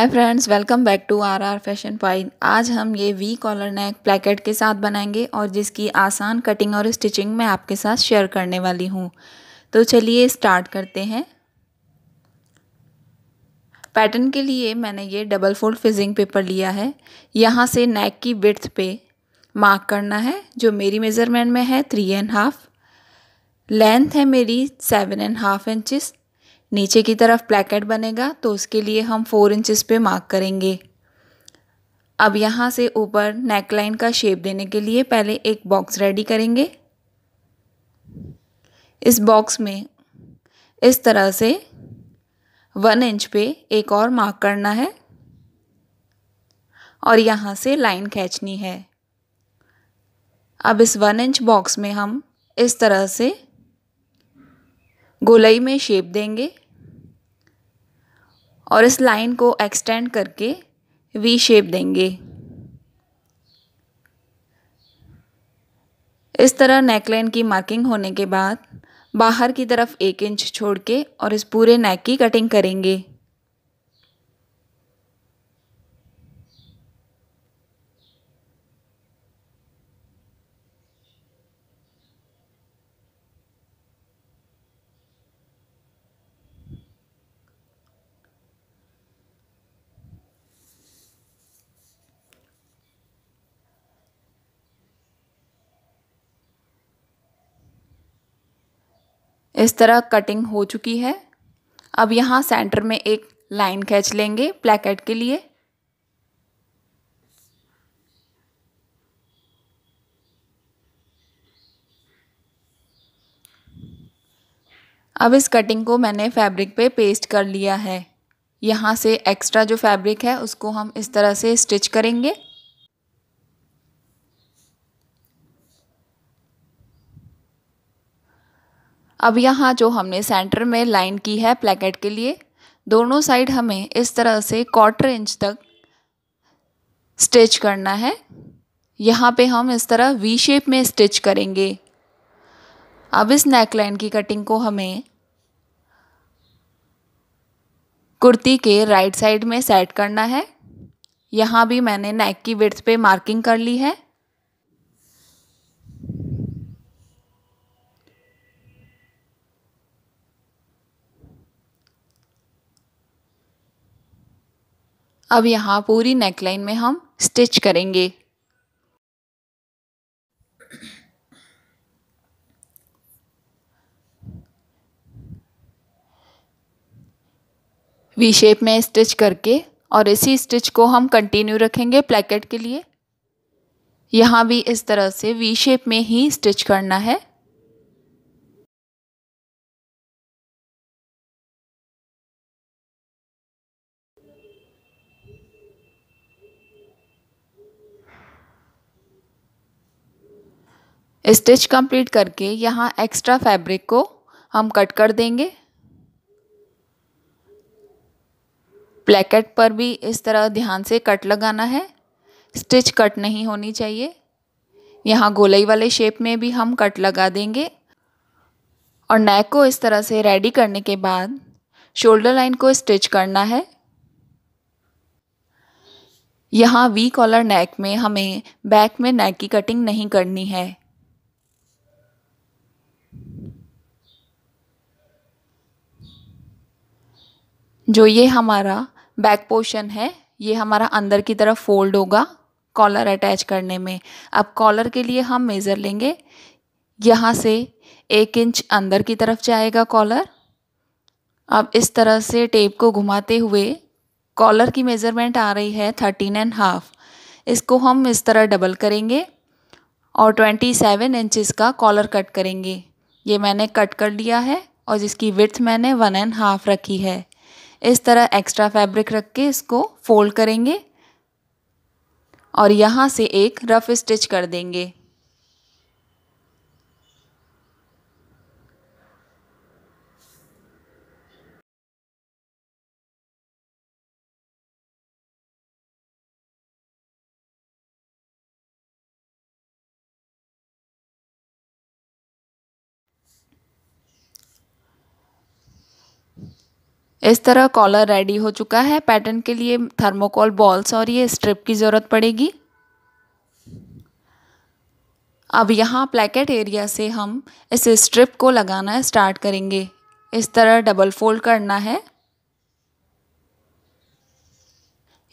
Hi friends welcome back to R R fashion pine आज हम ये वी कॉलर नेक प्लेकेट के साथ बनाएँगे और जिसकी आसान कटिंग और स्टिचिंग मैं आपके साथ शेयर करने वाली हूँ। तो चलिए स्टार्ट करते हैं। पैटर्न के लिए मैंने ये डबल फोल्ड फिजिंग पेपर लिया है। यहाँ से नेक की ब्रथ पे मार्क करना है, जो मेरी मेज़रमेंट में है थ्री एंड हाफ़ लेंथ है मेरी सेवन एंड हाफ़ इंचज़ नीचे की तरफ़ प्लेकेट बनेगा तो उसके लिए हम फोर इंचज़ पे मार्क करेंगे। अब यहाँ से ऊपर नेक लाइन का शेप देने के लिए पहले एक बॉक्स रेडी करेंगे। इस बॉक्स में इस तरह से वन इंच पे एक और मार्क करना है। और यहाँ से लाइन खींचनी है। अब इस वन इंच बॉक्स में हम इस तरह से गोलाई में शेप देंगे। और इस लाइन को एक्सटेंड करके वी शेप देंगे। इस तरह नेकलाइन की मार्किंग होने के बाद बाहर की तरफ़ एक इंच छोड़ के और इस पूरे नेक की कटिंग करेंगे। इस तरह कटिंग हो चुकी है। अब यहाँ सेंटर में एक लाइन खींच लेंगे प्लेकेट के लिए। अब इस कटिंग को मैंने फैब्रिक पे पेस्ट कर लिया है। यहाँ से एक्स्ट्रा जो फैब्रिक है, उसको हम इस तरह से स्टिच करेंगे। अब यहाँ जो हमने सेंटर में लाइन की है प्लेकेट के लिए, दोनों साइड हमें इस तरह से क्वार्टर इंच तक स्टिच करना है। यहाँ पे हम इस तरह वी शेप में स्टिच करेंगे। अब इस नेक लाइन की कटिंग को हमें कुर्ती के राइट साइड में सेट करना है। यहाँ भी मैंने नेक की विड्थ पे मार्किंग कर ली है। अब यहाँ पूरी नेकलाइन में हम स्टिच करेंगे। वी शेप में स्टिच करके और इसी स्टिच को हम कंटिन्यू रखेंगे प्लेकेट के लिए। यहाँ भी इस तरह से वी शेप में ही स्टिच करना है। स्टिच कंप्लीट करके यहाँ एक्स्ट्रा फैब्रिक को हम कट कर देंगे। प्लेकेट पर भी इस तरह ध्यान से कट लगाना है। स्टिच कट नहीं होनी चाहिए। यहाँ गोलाई वाले शेप में भी हम कट लगा देंगे। और नेक को इस तरह से रेडी करने के बाद शोल्डर लाइन को स्टिच करना है। यहाँ वी कॉलर नेक में हमें बैक में नेक की कटिंग नहीं करनी है। जो ये हमारा बैक पोर्शन है, ये हमारा अंदर की तरफ़ फोल्ड होगा कॉलर अटैच करने में। अब कॉलर के लिए हम मेज़र लेंगे। यहाँ से एक इंच अंदर की तरफ़ जाएगा कॉलर अब इस तरह से टेप को घुमाते हुए कॉलर की मेज़रमेंट आ रही है थर्टीन एंड हाफ़ इसको हम इस तरह डबल करेंगे और ट्वेंटी सेवन इंचज़ का कॉलर कट करेंगे। ये मैंने कट कर लिया है और जिसकी विर्थ मैंने वन एंड हाफ़ रखी है। इस तरह एक्स्ट्रा फैब्रिक रख के इसको फोल्ड करेंगे और यहाँ से एक रफ स्टिच कर देंगे। इस तरह कॉलर रेडी हो चुका है। पैटर्न के लिए थर्मोकॉल बॉल्स और ये स्ट्रिप की ज़रूरत पड़ेगी। अब यहाँ प्लेकेट एरिया से हम इस स्ट्रिप को लगाना स्टार्ट करेंगे। इस तरह डबल फोल्ड करना है।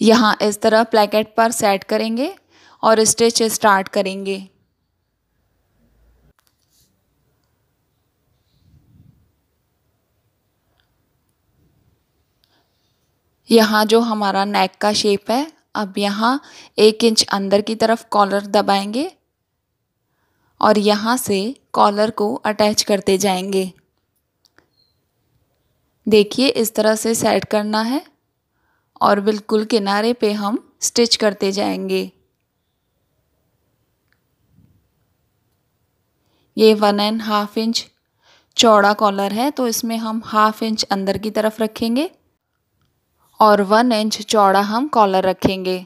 यहाँ इस तरह प्लेकेट पर सेट करेंगे और स्टिच स्टार्ट करेंगे। यहाँ जो हमारा नेक का शेप है, अब यहाँ एक इंच अंदर की तरफ़ कॉलर दबाएँगे और यहाँ से कॉलर को अटैच करते जाएँगे। देखिए, इस तरह से सेट करना है और बिल्कुल किनारे पे हम स्टिच करते जाएँगे। ये वन एंड हाफ़ इंच चौड़ा कॉलर है तो इसमें हम हाफ़ इंच अंदर की तरफ़ रखेंगे। और वन इंच चौड़ा हम कॉलर रखेंगे।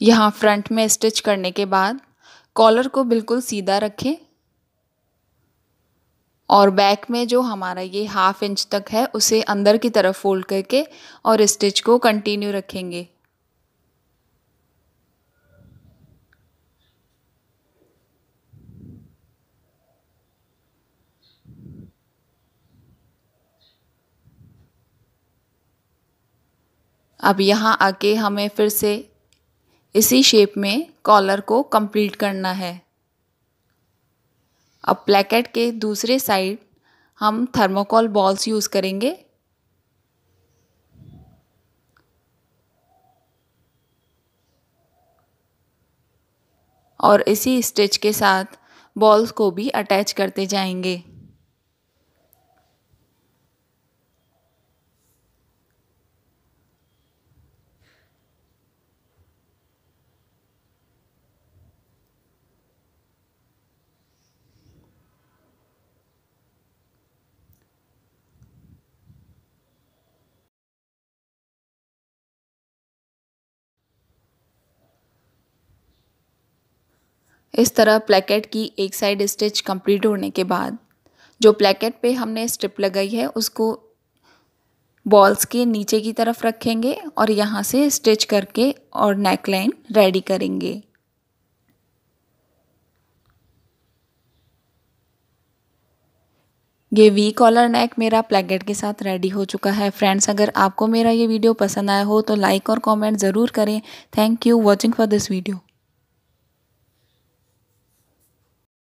यहाँ फ्रंट में स्टिच करने के बाद कॉलर को बिल्कुल सीधा रखें और बैक में जो हमारा ये हाफ़ इंच तक है, उसे अंदर की तरफ़ फोल्ड करके और स्टिच को कंटिन्यू रखेंगे। अब यहाँ आके हमें फिर से इसी शेप में कॉलर को कंप्लीट करना है। अब प्लेकेट के दूसरे साइड हम थर्मोकॉल बॉल्स यूज़ करेंगे। और इसी स्टिच के साथ बॉल्स को भी अटैच करते जाएँगे। इस तरह प्लेकेट की एक साइड स्टिच कंप्लीट होने के बाद, जो प्लेकेट पे हमने स्ट्रिप लगाई है, उसको बॉल्स के नीचे की तरफ़ रखेंगे और यहाँ से स्टिच करके और नेक लाइन रेडी करेंगे। ये वी कॉलर नेक मेरा प्लेकेट के साथ रेडी हो चुका है। फ्रेंड्स अगर आपको मेरा ये वीडियो पसंद आया हो तो लाइक और कमेंट ज़रूर करें। Thank you watching for this video